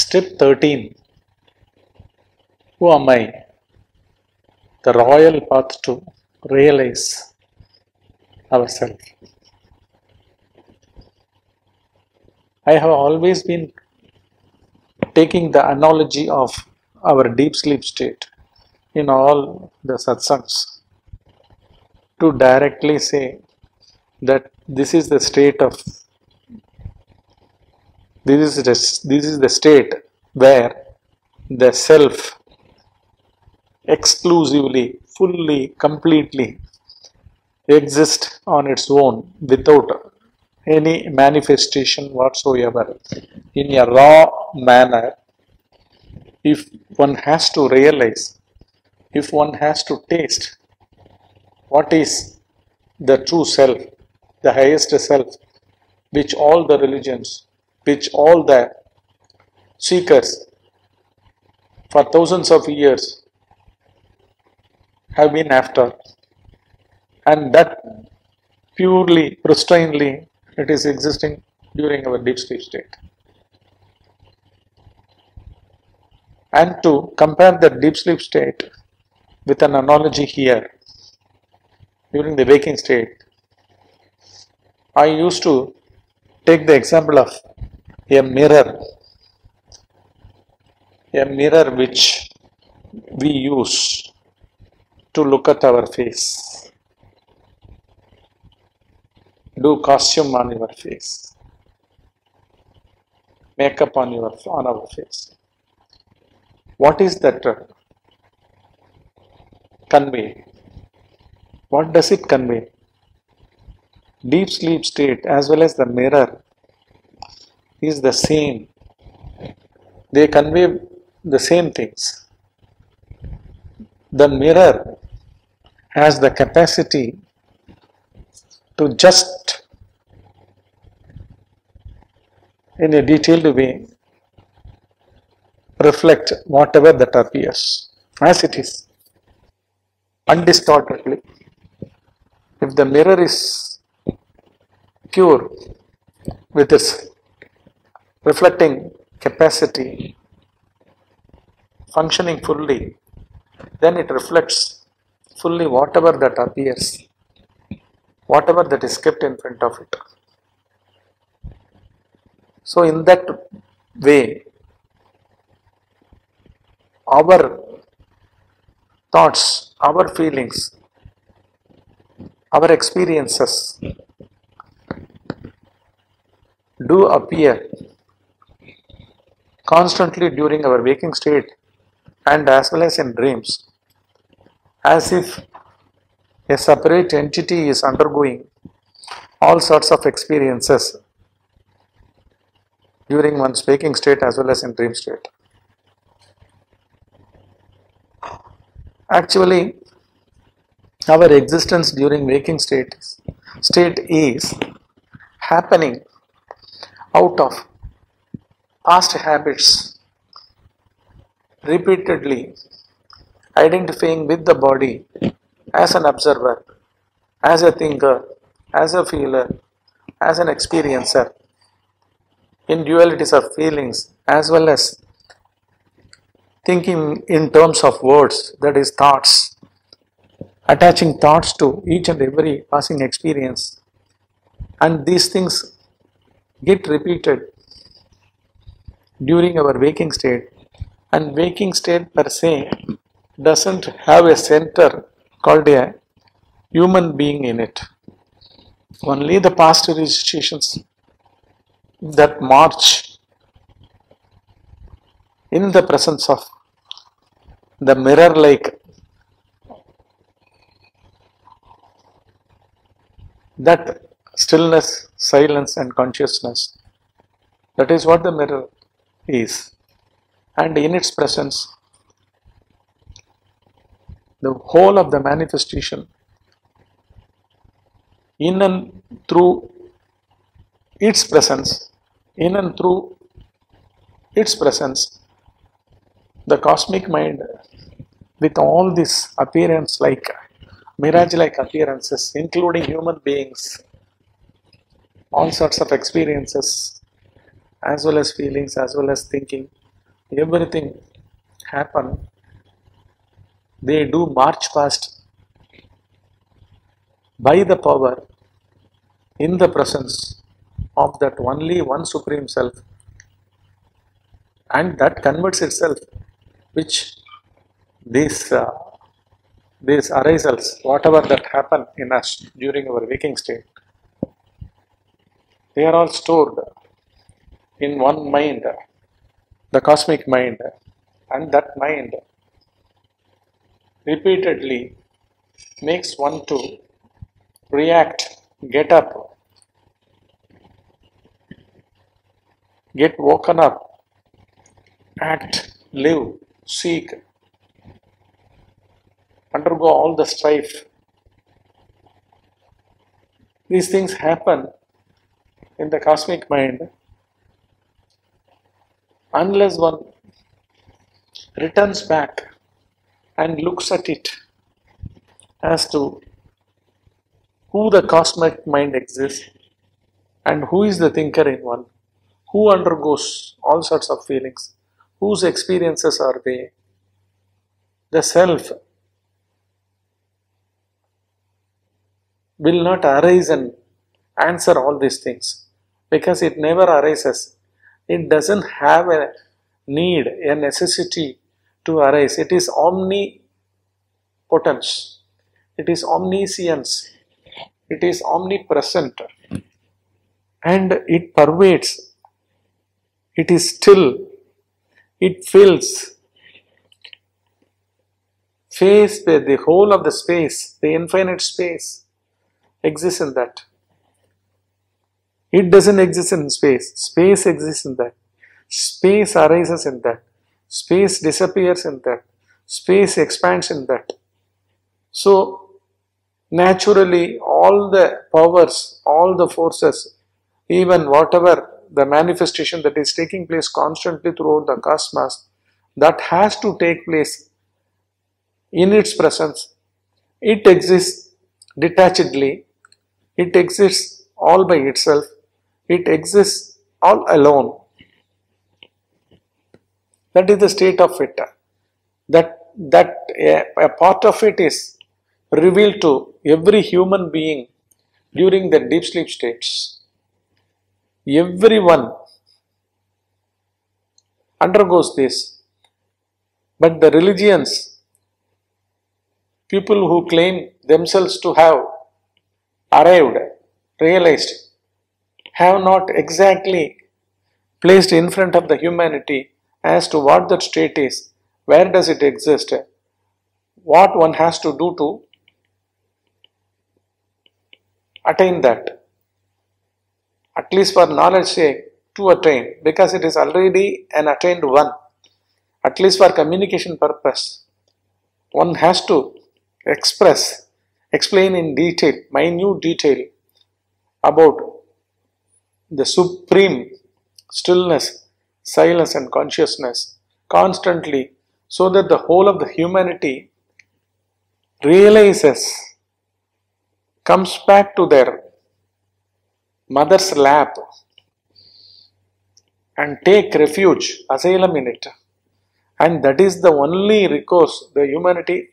Step 13 Who am I? The royal path to realize ourselves. I have always been taking the analogy of our deep sleep state in all the satsangs to directly say that this is the state of this is the, this is the state where the self exclusively fully completely exists on its own without any manifestation whatsoever. In a raw manner if one has to realize if one has to taste what is the true self the highest self which all the religions which all the seekers for thousands of years have been after. And that purely pristinely it is existing during our deep sleep state. And to compare the deep sleep state with an analogy here during the waking state i used to take the example of a mirror. A mirror which we use to look at our face. Do costume on your face. Makeup on your on our face. What is that uh, convey? What does it convey? Deep sleep state as well as the mirror is the same. They convey the same things. The mirror has the capacity to just in a detailed way reflect whatever that appears. As it is undistortedly. If the mirror is pure with its reflecting capacity functioning fully then it reflects fully whatever that appears whatever that is kept in front of it. So in that way our thoughts our feelings our experiences do appear constantly during our waking state and as well as in dreams as if a separate entity is undergoing all sorts of experiences during one's waking state as well as in dream state. Actually, our existence during waking state state is happening out of past habits repeatedly identifying with the body as an observer as a thinker as a feeler as an experiencer in dualities of feelings as well as thinking in terms of words that is thoughts attaching thoughts to each and every passing experience. And these things get repeated during our waking state. And waking state per se doesn't have a center called a human being in it. Only the past registrations that march in the presence of the mirror like that stillness silence and consciousness. That is what the mirror is and in its presence the whole of the manifestation in and through its presence in and through its presence the cosmic mind with all this appearance like mirage like appearances including human beings all sorts of experiences as well as feelings as well as thinking. Everything happen, they do march past by the power in the presence of that only one supreme self. And that converts itself which these uh, these arisals whatever that happen in us during our waking state they are all stored in one mind the cosmic mind and that mind repeatedly makes one to react get up get woken up act, live, seek, undergo all the strife. These things happen in the cosmic mind unless one returns back and looks at it as to who the cosmic mind exists and who is the thinker in one, who undergoes all sorts of feelings whose experiences are they? The self will not arise and answer all these things because it never arises. It doesn't have a need, a necessity to arise. It is omnipotence, it is omniscience, it is omnipresent, and it pervades. It is still it fills face with the whole of the space, the infinite space exists in that. It doesn't exist in space. Space exists in that. Space arises in that. Space disappears in that. Space expands in that. So, naturally, all the powers, all the forces, even whatever the manifestation that is taking place constantly throughout the cosmos that has to take place in its presence. It exists detachedly, it exists all by itself, it exists all alone. That is the state of it. That, that a, a part of it is revealed to every human being during the deep sleep states Everyone undergoes this. But the religions, people who claim themselves to have arrived, realized, have not exactly placed in front of the humanity as to what that state is, where does it exist, what one has to do to attain that at least for knowledge sake, to attain because it is already an attained one. At least for communication purpose, one has to express, explain in detail, minute detail about the supreme stillness, silence, and consciousness constantly so that the whole of the humanity realizes, comes back to their mother's lap and take refuge, asylum in it. And that is the only recourse the humanity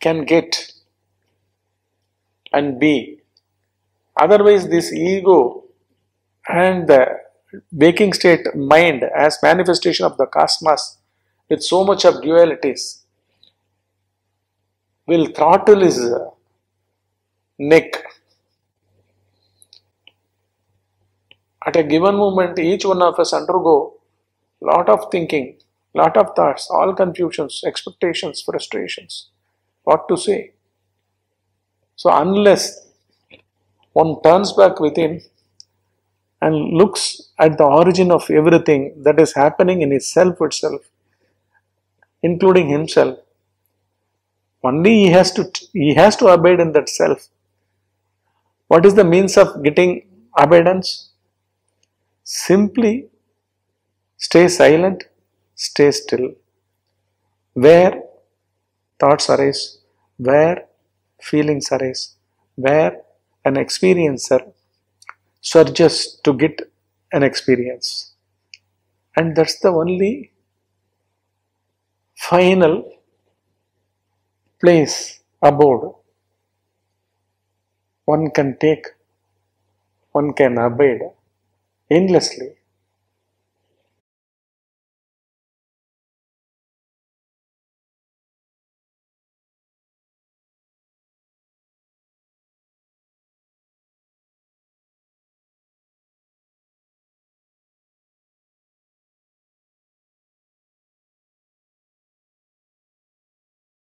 can get and be. Otherwise, this ego and the waking state mind as manifestation of the cosmos with so much of dualities will throttle his uh, neck At a given moment, each one of us undergo lot of thinking, lot of thoughts, all confusions, expectations, frustrations, what to say. So unless one turns back within and looks at the origin of everything that is happening in his self itself, including himself, only he has to he has to abide in that self. What is the means of getting abundance? Simply stay silent, stay still. Where thoughts arise, where feelings arise, where an experiencer surges to get an experience. and that's the only final place abode one can take, one can abide endlessly.